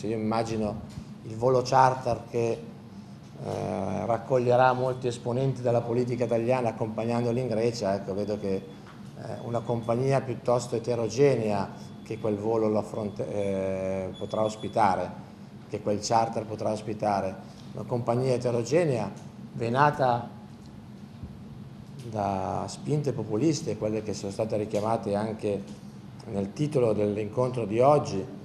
se io immagino il volo charter che eh, raccoglierà molti esponenti della politica italiana accompagnandoli in Grecia, ecco, vedo che eh, una compagnia piuttosto eterogenea che quel volo eh, potrà ospitare, che quel charter potrà ospitare, una compagnia eterogenea venata da spinte populiste, quelle che sono state richiamate anche nel titolo dell'incontro di oggi,